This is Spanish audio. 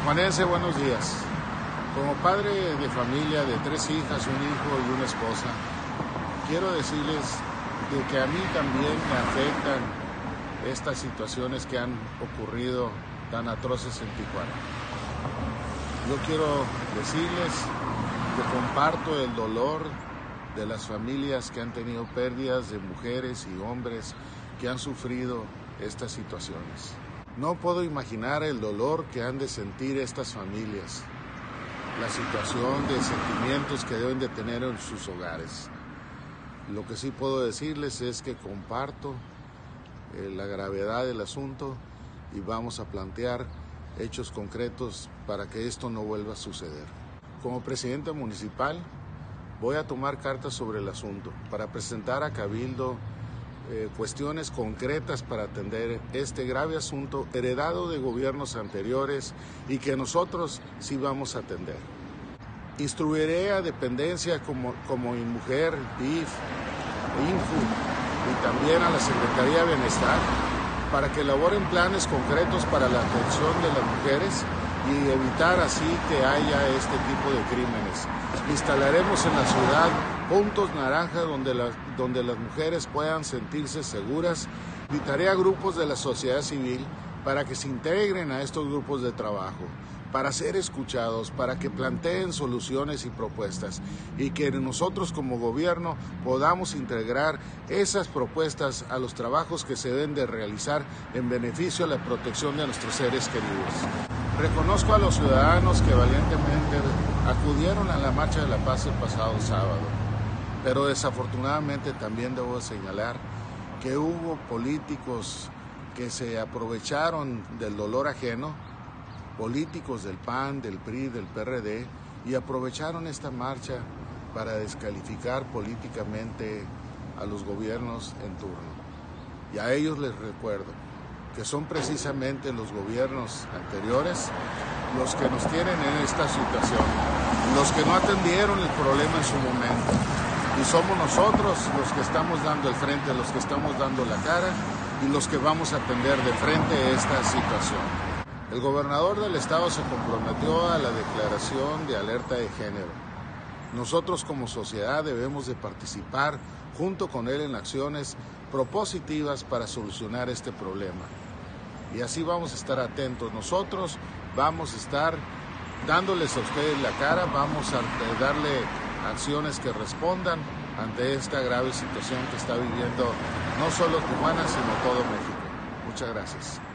Tijuanense, buenos días. Como padre de familia de tres hijas, un hijo y una esposa, quiero decirles de que a mí también me afectan estas situaciones que han ocurrido tan atroces en Tijuana. Yo quiero decirles que comparto el dolor de las familias que han tenido pérdidas de mujeres y hombres que han sufrido estas situaciones. No puedo imaginar el dolor que han de sentir estas familias, la situación de sentimientos que deben de tener en sus hogares. Lo que sí puedo decirles es que comparto eh, la gravedad del asunto y vamos a plantear hechos concretos para que esto no vuelva a suceder. Como presidente municipal voy a tomar cartas sobre el asunto para presentar a Cabildo eh, cuestiones concretas para atender este grave asunto heredado de gobiernos anteriores y que nosotros sí vamos a atender. Instruiré a dependencia como, como Inmujer, DIF, INFU y también a la Secretaría de Bienestar para que elaboren planes concretos para la atención de las mujeres y evitar así que haya este tipo de crímenes. Instalaremos en la ciudad puntos naranjas donde las, donde las mujeres puedan sentirse seguras. Invitaré a grupos de la sociedad civil para que se integren a estos grupos de trabajo, para ser escuchados, para que planteen soluciones y propuestas y que nosotros como gobierno podamos integrar esas propuestas a los trabajos que se deben de realizar en beneficio de la protección de nuestros seres queridos. Reconozco a los ciudadanos que valientemente acudieron a la Marcha de la Paz el pasado sábado, pero desafortunadamente también debo señalar que hubo políticos que se aprovecharon del dolor ajeno, políticos del PAN, del PRI, del PRD, y aprovecharon esta marcha para descalificar políticamente a los gobiernos en turno. Y a ellos les recuerdo, que son precisamente los gobiernos anteriores los que nos tienen en esta situación, los que no atendieron el problema en su momento. Y somos nosotros los que estamos dando el frente, los que estamos dando la cara y los que vamos a atender de frente esta situación. El gobernador del estado se comprometió a la declaración de alerta de género. Nosotros como sociedad debemos de participar junto con él en acciones propositivas para solucionar este problema. Y así vamos a estar atentos. Nosotros vamos a estar dándoles a ustedes la cara, vamos a darle acciones que respondan ante esta grave situación que está viviendo no solo Tijuana, sino todo México. Muchas gracias.